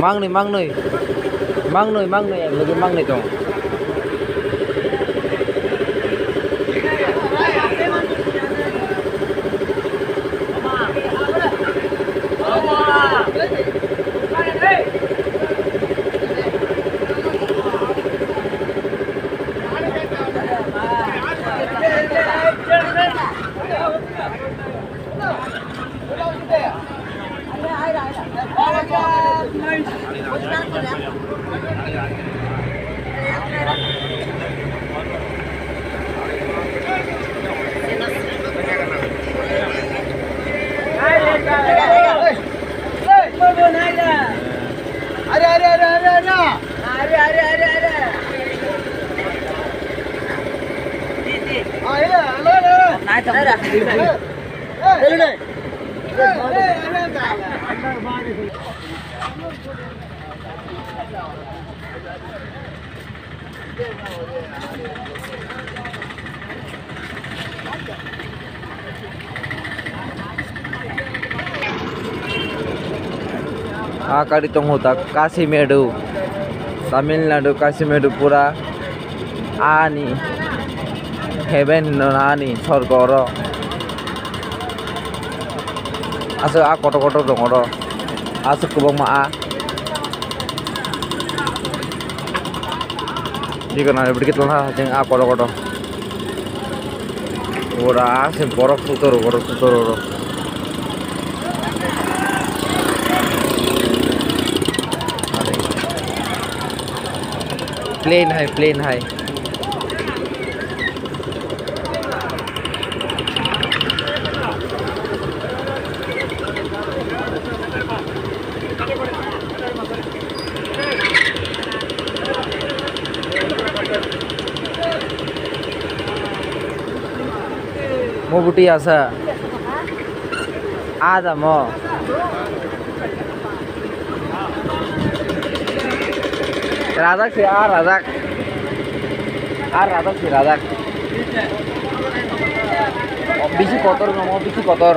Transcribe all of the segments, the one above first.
mang này mang này. Mang này mang này cái măng này dong আরে আরে আরে আরে না। আরে আরে আরে আরে। আরে আরে আরে নাই তো। চলো রে Thank you. Hakari tong huta kasih medu samil nado kasih medu pura ani heaven no ani sor koro asu a koro koro koro asu kubong ma a di kana berikit lah ceng a koro koro pura asin koro kutoro koro kutoro plane hay plane hay mo buti asa à, ada à, mo Radha से आ राधा आ राधा से राधा बीस Qatar नम बीस Qatar.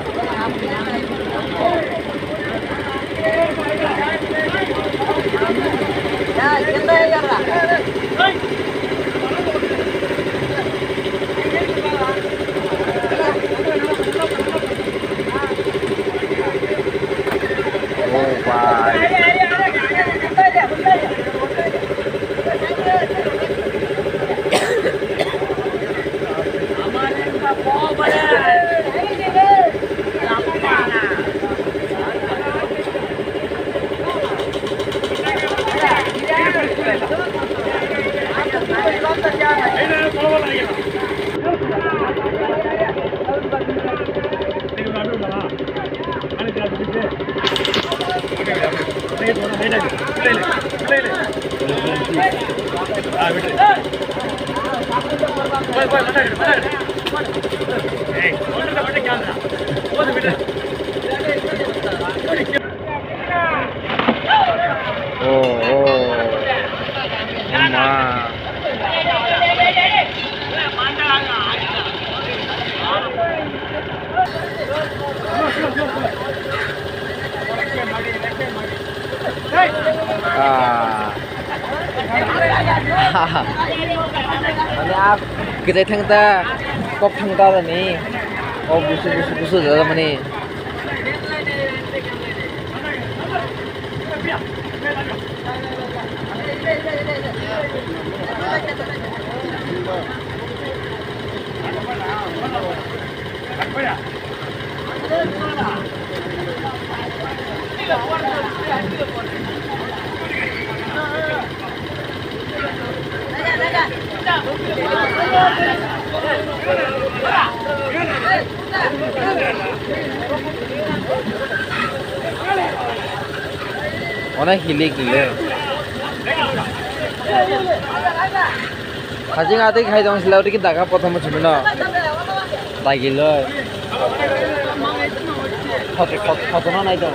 Hey! போய் போய் மட்டும் ஏய் ஒன்று மட்டும் கேமரா போது விட்டு અને આ કીધે ઠંગતા કોક ઠંગતા હતા નહીં ઓ બુસુ બુસુ બુસુ દાદા મને Thank you. অনেক হিলে গিলে। খাজি আতে খাই দামছিল ওটা কি দাগা প্রথম ছিল না? দাগিল খতনা নাই তো